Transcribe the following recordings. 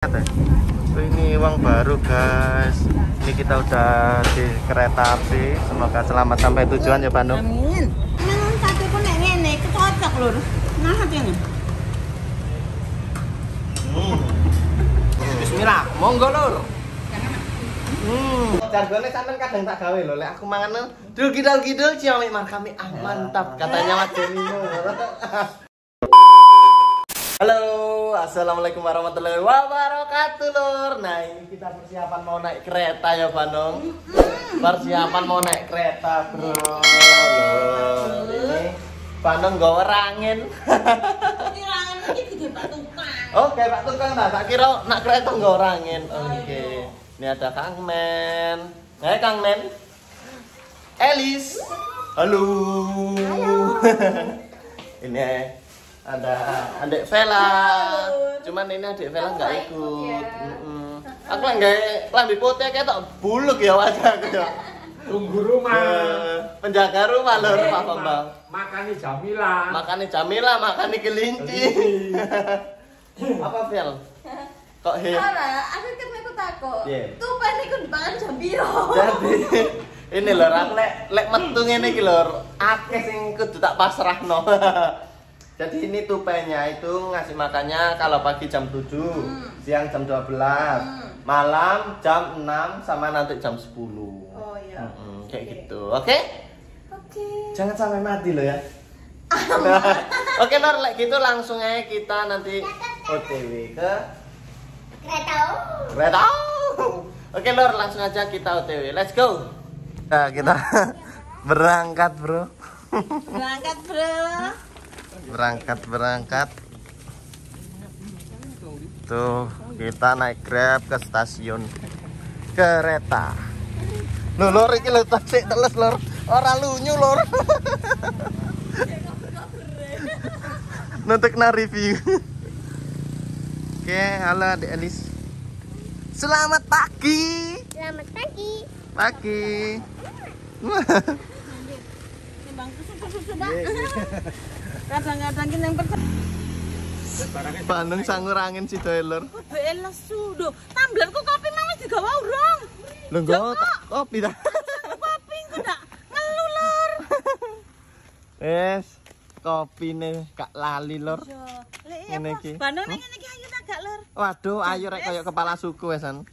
Ini uang baru guys. Ini kita udah di kereta api. Semoga selamat sampai tujuan ya Bandung. Amin. Nang sate ku nek ngene kecocok lur. Nah hati-hati. Bismillah, monggo lur. Hmm, jargone sampean kadang tak gawe lho, lek aku mangan dul kidal kidul ciamik kami ah mantap katanya Mas Denimo. Halo, assalamualaikum warahmatullahi wabarakatuh lur. Nah ini kita persiapan mau naik kereta ya Bandung. Persiapan mau naik kereta bro. Lur, ini Bandung gawe rangin. Kirangan iki gede Pak Tukang. Oke Pak Tukang tak tak kira nak kereta nggak orangin. Oke. Ini ada Kang Men. Hai Kang Men. Elis. Halo. ini ada adik Vela. Cuman ini adik Vela nggak ikut. Mm-mm. Aku lah nggak lambi putih kayak tak buluk ya wajahku ya. Tunggu rumah. Eh, Penjaga rumah lho Pak Bambang. Makani Jamila. Makannya Jamila, makannya kelinci. Apa Vel? Kok he? Ora, aku kan aku takut. Iya. Tuh pen iku dipangan jam piro? Jadi ini lho aku lek lek metu ngene iki lho, akeh sing kudu tak pasrahno. Jadi ini tupenya itu ngasih makannya kalau pagi jam 7, siang jam 12, malam jam 6 sama nanti jam 10. Oh iya. Mm-mm, kayak gitu. Oke? Oke. Jangan sampai mati loh ya. Oke, Lor, lek gitu langsung aja kita nanti OTW ke kereta. Oke, Lor, langsung aja kita OTW. Let's go. Nah, kita berangkat, Bro. Berangkat, Bro. Berangkat, berangkat. Tuh, kita naik Grab ke stasiun kereta. Lho, Lor, iki lho taksi teles, Lor. Ora lunyu, Lor. Nutuk na review. Oke, halo Adik Elis. Selamat pagi. Selamat pagi. Pagi. Dah. Kadang-kadang ki nang persen. Bandung sangur angin si Lor. Kudu elas sudo. Tumblerku kopi mau wis digawa urung. Lho, nggo tak kopi dah. Kopi ku ndak ngelu lur. Wes, kopi nih Kak Lali Lor. Ngene apa? iki. Bandung ning ngene iki ayo tak gak lur. Waduh, ayo rek kayak kepala suku wesan.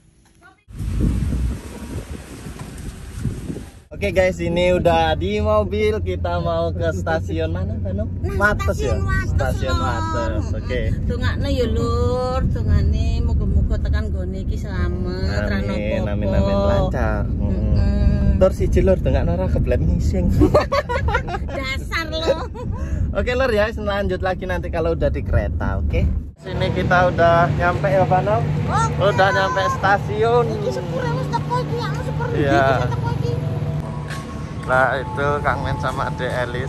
Oke guys, ini udah di mobil kita mau ke stasiun mana, Bandung? Wates ya. stasiun Wates, Stasiun Lor. Wates. Oke. Dongakne ya lur, dongane muga-muga tekan gone iki selamat, Amin, amin, amin lancar. Mm. Lur siji lur nora keblet ngising. Dasar lo. Oke lur ya, lanjut lagi nanti kalau udah di kereta, oke? Sini kita udah nyampe ya, Bandung. Oh, Udah nyampe stasiun. iki sepure wis teko iki, aku Iya. Nah itu Kang Men sama Ade Elis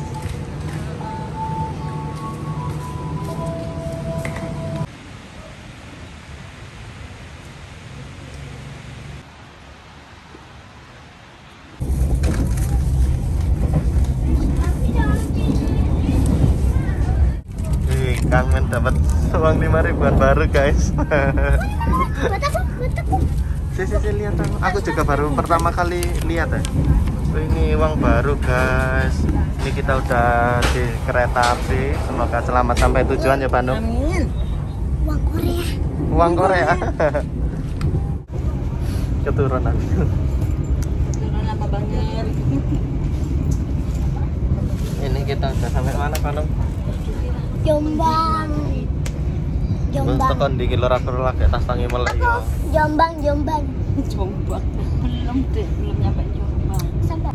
Kang Men dapat uang lima ribuan baru guys. Si, si, si, lihat aku. Aku juga baru pertama kali lihat ya. Oh, ini uang baru guys. Ini kita udah di kereta api. Semoga selamat sampai tujuan ya Bandung. Amin. Uang Korea. Uang Korea. Keturunan. Turun lama banget. Ini kita udah sampai mana Bandung? Jombang. Jombang. Tekan di kilo rasul lagi tas tangi melek ya. Jombang, Jombang. Jombang. Belum deh, belum nyampe Jombang. Sampai.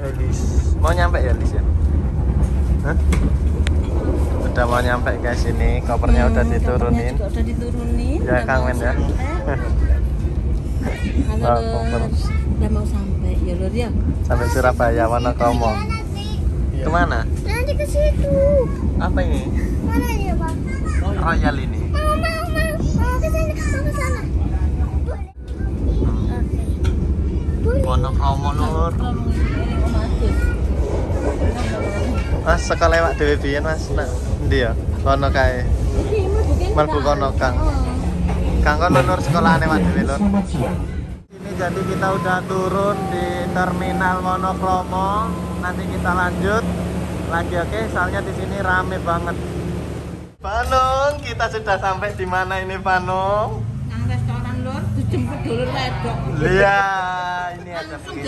Elis. Mau nyampe ya Elis ya? Hah? Udah mau nyampe guys ini, kopernya udah Hmm, diturunin. juga udah diturunin. Ya, udah Kang mau Men, ya. Halo, koper. Udah mau sampai ya Lur ya. Sampai Surabaya Wonokomo. Nanti, Ke mana? nanti ke situ. Apa ini? Mana ya, Bang? Royal ini. Mau, mau, mau. Mau ke sana, mau ke sana. Boleh. Oke. Wonokromo lur. Mas saka lewat dhewe biyen Mas. Nak endi ya? Kono kae. Mlebu kono Kang. Kang kono lur sekolahane Mas dhewe lur. Ini jadi kita udah turun di terminal Wonokromo. Nanti kita lanjut lagi oke, soalnya di sini rame banget. Panung, kita sudah sampai di mana ini Panung? Nang restoran lur dijemput dulu ledok. Iya, ini ada Langsung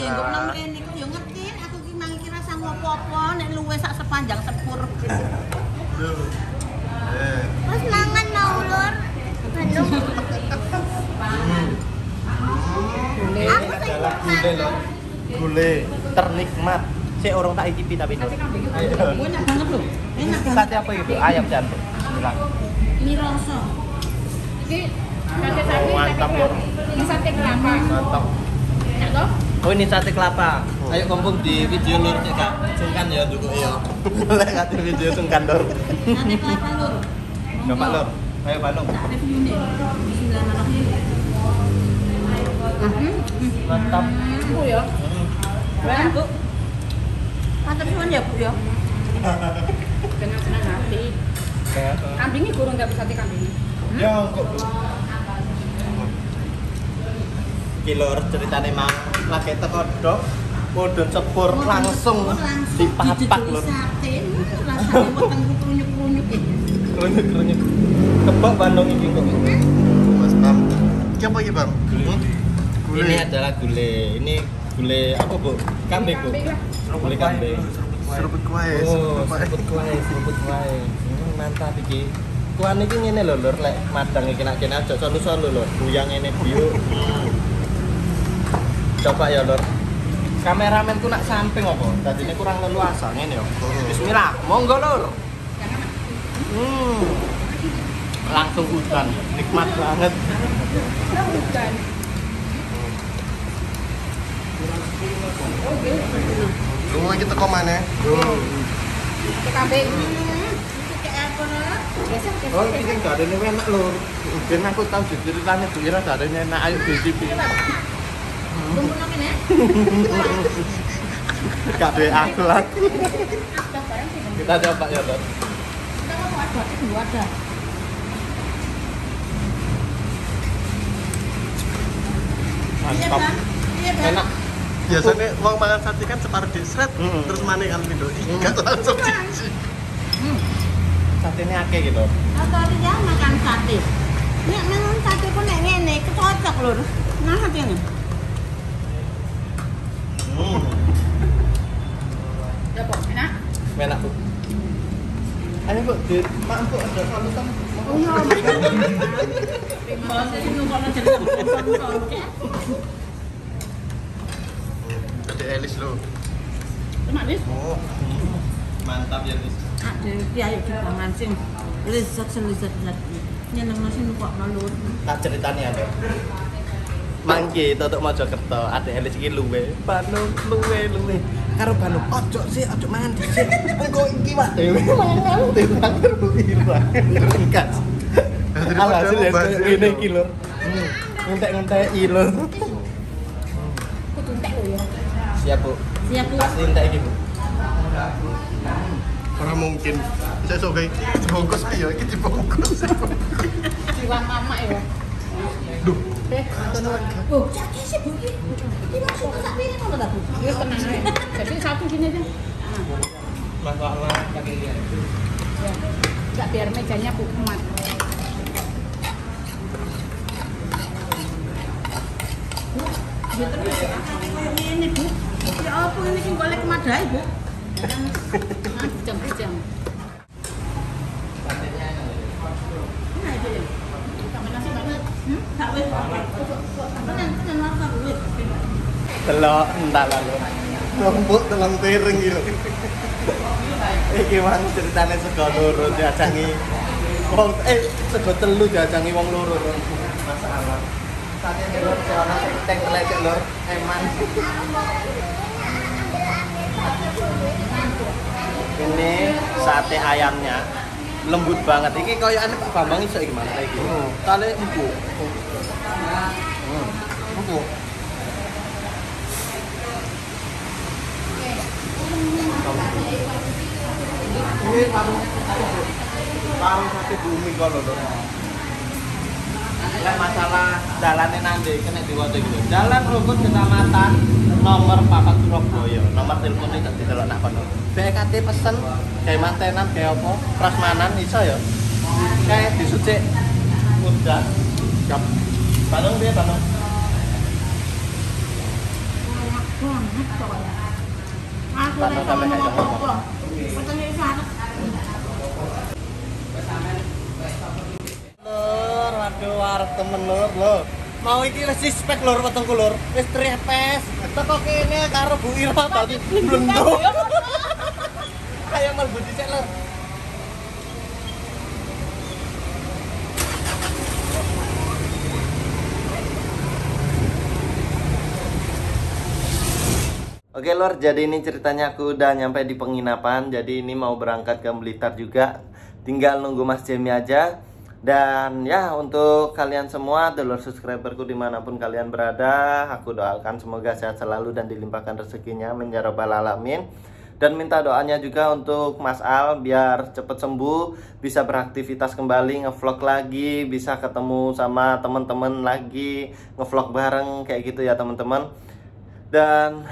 ngopo-opo nek luwe sak sepanjang sepur. Eh. Mas mangan mau lur. Anu. Ini adalah gule loh. Gule ternikmat. Saya orang tak icipi tapi. Enak banget lho. Enak banget. Sate apa itu? Ayam jantung. Bilang. Ini rasa. Iki sate sapi. Ini sate kelapa. Mantap. Enak toh? Oh ini sate kelapa. Ayo kumpul di video lur cek kak. Sungkan ya dulu ya. Boleh ngasih video sungkan lur. Sate kelapa lur. Coba lur. Ayo nih. Bismillahirrahmanirrahim. Mantap. Bu ya. Enak, Bu. Matur suwun ya, Bu ya. Dengan senang hati. Kambingnya kurang nggak sate kambingnya. Ya kok. Kilor ceritane mang lagi teko dok Podon sepur langsung dipapak lur. Sate. Rasane weteng krunyuk-krunyuk iki. Kerunyuk kerunyuk. Kebak Bandung ini kok. Mas Bang. Iki apa iki Bang? Gule. Ini adalah gule. Ini gule apa bu? Kambing bu. Gule kambing. seruput kuah Oh, seruput kuah, seruput kuah. Hmm, mantap iki. Kuah iki ngene lho lur, lek madang iki nak kene aja solu-solu lho. Buyang ngene biu. Coba ya lur. Kameramenku nak samping apa? Tadi ini kurang leluasa ngene ya. Bismillah, monggo lur. Hmm. Langsung hutan, nikmat banget. Bukan. Lu kita kok mana? Kambing. Geser, geser, Oh, ini gak ada yang enak lur. Ben aku tahu ceritanya Bu Ira gak ada yang enak. Ayo dicipi. Gak ada akhlak. Kita coba ya lur. Kita mau ada dua ada. Mantap. Enak. Biasanya mau makan sate kan separuh di seret, Mm-mm. terus mana kan pindah ikat langsung cici. Satenya akeh gitu. Atau dia makan sate. Nek mangan sate kok nek ngene kecocok lur. Nah hati ini. Enak bu. Ayo bu, di maaf bu ada salutan. Oh, iya. Nunggu cerita. Ada Elis lo. Lis. Oh, Mantap ya Nis. Ada dia ayo dipangan sing lezat selezat zat. Nyeneng nasi kok lur. Tak ceritanya ada. Mangki tutuk Mojokerto, ada Elis iki luwe, Bandung luwe luwe. Karo Bandung, ojo sih, ojo mangan dhisik. Engko iki Pak Dewi mangan Bu Ira. Ringkas. Alhasil ya ini iki lur. Ngentek-ngentek lur. Kudu entek lho ya. Siap Bu. Siap Bu. Pasti entek iki Bu. orang mungkin. Saya kayak dibungkus ayo, ini dibungkus. Iwan mama ya. Duh, Eh, jaki sih Bu. Iki langsung tak pilih ngono ta Bu. Ya tenang. Jadi satu gini aja. Masalah Ya. Enggak biar mejanya bu kuat. Ya terus ngene Bu. Ya apa ini sing golek Bu? Jam-jam. Nah itu ya. Sama nasi banget. Hmm? Tak wis. Tenan tenan warga Bu. wis. Delok entak lalu. numpuk dalam piring gitu. Iki mang ceritane sego loro diajangi wong eh sego telu diajangi wong loro. Masalah. Sate lur ana teng lecek lur eman. Ini sate ayamnya lembut banget. Iki koyokan Pak Bambang iso iki Mas iki. Kale empuk. Hmm. Empuk. Warung warung sate bumi kalau lho. Masalah jalannya nanti kena diwado gitu. Jalan Rukun Kecamatan nomor 4 Surabaya. Nomor teleponnya tak didelok nak kono. BKT pesen kayak mantenan kayak apa? Prasmanan iso ya. Kayak disucik udah. Siap. Bandung dia Bandung. Enak banget pokoknya. Aku sampai ngomong. Petenge Lur, waduh warung temen lur lho. Mau iki wis spek lur wetengku lur. Wis trepes. Teko kene karo Bu Ira tadi blendok. Kayak mlebu dhisik lur. Oke lor, jadi ini ceritanya aku udah nyampe di penginapan Jadi ini mau berangkat ke Blitar juga Tinggal nunggu Mas Jamie aja Dan ya untuk kalian semua Dulur subscriberku di mana pun kalian berada Aku doakan semoga sehat selalu dan dilimpahkan rezekinya. Menjarabal alamin. Dan minta doanya juga untuk Mas Al biar cepet sembuh, bisa beraktivitas kembali, ngevlog lagi, bisa ketemu sama teman-teman lagi, ngevlog bareng kayak gitu ya teman-teman. Dan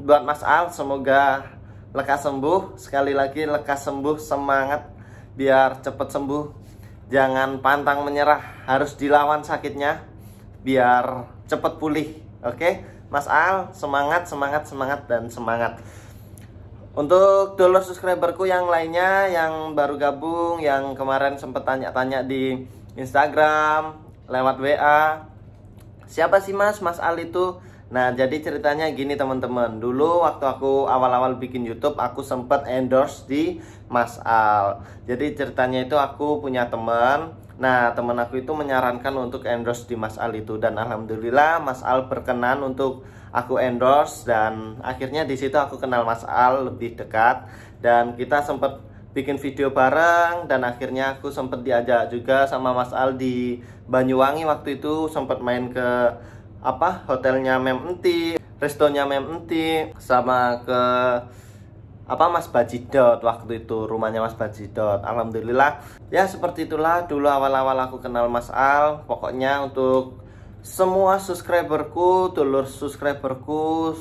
buat Mas Al semoga lekas sembuh. Sekali lagi lekas sembuh semangat biar cepet sembuh jangan pantang menyerah harus dilawan sakitnya biar cepet pulih oke? Mas Al semangat semangat semangat dan semangat. Untuk dulur subscriberku yang lainnya yang baru gabung yang kemarin sempet tanya-tanya di Instagram lewat WA Siapa sih mas? Mas Al itu Nah jadi ceritanya gini teman-teman. Dulu waktu aku awal-awal bikin Youtube Aku sempet endorse di Mas Al. Jadi ceritanya itu aku punya teman. Nah teman aku itu menyarankan untuk endorse di Mas Al itu. Dan Alhamdulillah Mas Al berkenan untuk aku endorse. Dan akhirnya di situ aku kenal Mas Al lebih dekat. Dan kita sempet bikin video bareng. Dan akhirnya aku sempet diajak juga sama Mas Al di Banyuwangi waktu itu. Sempat main ke apa hotelnya Mem Enti, restonya Mem Enti sama ke apa Mas Bajidot waktu itu rumahnya Mas Bajidot. Alhamdulillah ya seperti itulah dulu awal-awal aku kenal Mas Al. Pokoknya untuk semua subscriberku dulur subscriberku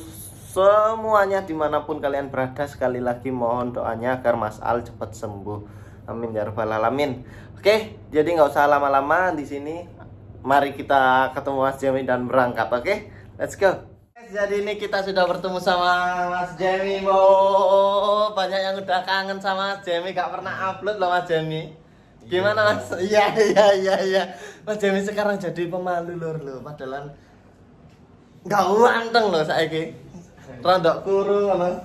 semuanya di mana pun kalian berada sekali lagi mohon doanya agar Mas Al cepat sembuh. Amin ya rabbal alamin. Oke jadi nggak usah lama-lama di sini mari kita ketemu Mas Jamie dan berangkat oke? Let's go. Jadi ini kita sudah bertemu sama Mas Jamie Mo banyak yang udah kangen sama Mas Jamie gak pernah upload loh Mas Jamie gimana Mas? Iya iya iya iya. Mas Jamie sekarang jadi pemalu lur loh padahal nggak ganteng loh saiki. Rada kurung ngono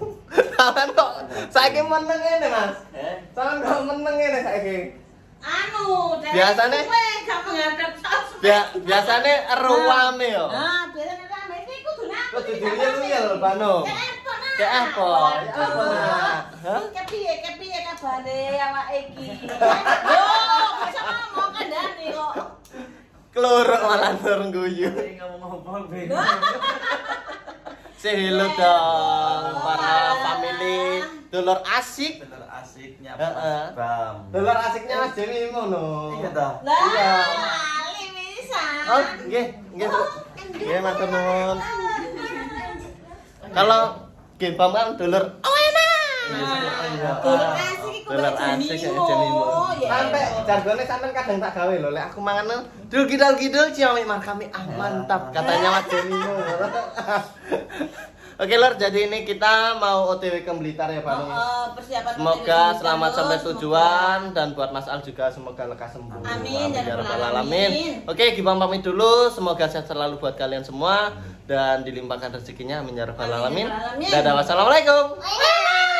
sampean kok saiki meneng ngene Mas. Sampean kok meneng ngene saiki Anu, Biasane- kowe gak menghadap sosmed. Bia biasane ruame yo. Nah, biasanya rame iki kudune aku. diduyel-uyel Bano Kayak apa apa? Kepiye kepiye kabare awake iki? Yo, bisa ngomong kandhane kok. keluruk malah nur guyu. Say hello dong para family dulur asik Bener asiknya Heeh. Bam. dulur asiknya Mas Dewi ngono Iya dah. Lah, Iya. Oh, nggih, nggih, Bu. Nggih, matur nuwun. Kalau nggih pam kan dulur oh enak. Dulur asik iku Dulur kayak asik. Jemimo. Ya Sampai jargone sampean kadang tak gawe lho, lek aku mangan dul kidal kidul ciamik kami ah mantap katanya Mas Jemimo. Oke lor, jadi ini kita mau OTW ke Blitar ya Pak. Oh, oh, persiapan Semoga selamat sampai semoga. tujuan dan buat Mas Al juga semoga lekas sembuh. Amin, ya ya rabbal alamin. Oke, Gibang pamit dulu. Semoga sehat selalu buat kalian semua dan dilimpahkan rezekinya. Amin ya rabbal Amin, ya alamin. rabbal alamin. Dadah wassalamualaikum. Bye.